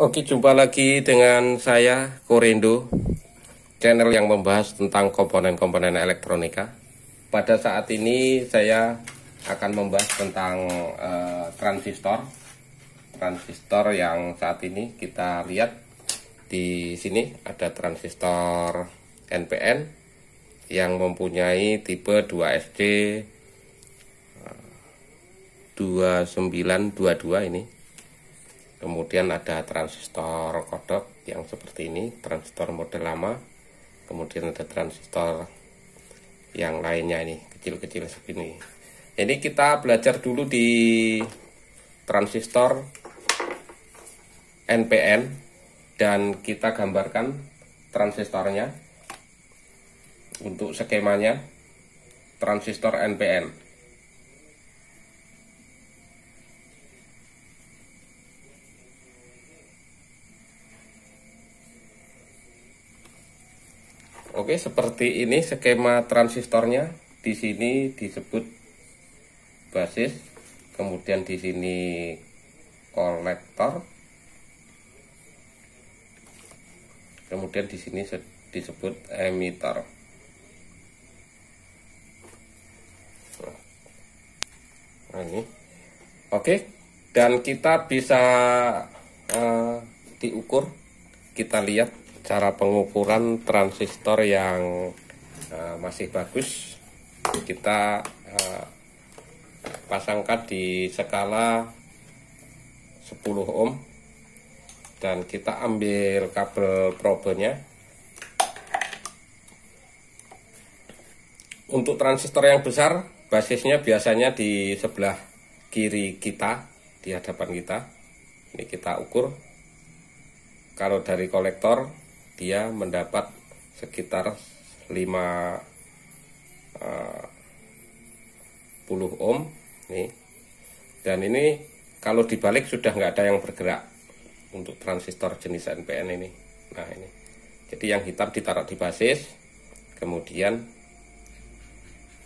Oke, jumpa lagi dengan saya Korendo, channel yang membahas tentang komponen-komponen elektronika. Pada saat ini saya akan membahas tentang uh, transistor. Transistor yang saat ini kita lihat di sini ada transistor NPN yang mempunyai tipe 2SC 2922 ini kemudian ada transistor kodok yang seperti ini transistor model lama. Kemudian ada transistor yang lainnya ini kecil-kecil seperti ini ini kita belajar dulu di transistor NPN dan kita gambarkan transistornya untuk skemanya. Transistor NPN Oke, seperti ini skema transistornya. Di sini disebut basis, kemudian di sini kolektor. Kemudian di sini disebut emitter. Nah, ini. Oke, dan kita bisa uh, diukur, kita lihat cara pengukuran transistor yang uh, masih bagus kita uh, pasangkan di skala 10 ohm dan kita ambil kabel probenya. Untuk transistor yang besar basisnya biasanya di sebelah kiri kita di hadapan kita. Ini kita ukur. Kalau dari kolektor dia mendapat sekitar 5 uh, puluh ohm nih. Dan ini kalau dibalik sudah nggak ada yang bergerak untuk transistor jenis NPN ini. Nah ini. Jadi yang hitam ditaruh di basis kemudian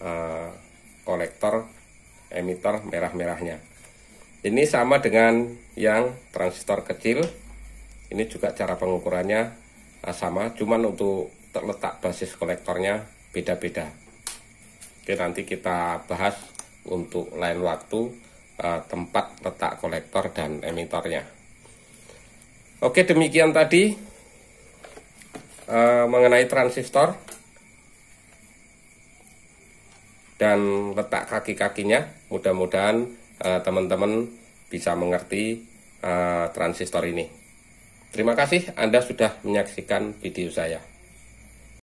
uh, kolektor emitter merah-merahnya. Ini sama dengan yang transistor kecil. Ini juga cara pengukurannya sama cuman untuk terletak basis kolektornya beda-beda. Oke nanti kita bahas untuk lain waktu uh, tempat letak kolektor dan emitornya oke demikian tadi uh, mengenai transistor dan letak kaki-kakinya. Mudah-mudahan uh, teman-teman bisa mengerti uh, transistor ini Terima kasih Anda sudah menyaksikan video saya.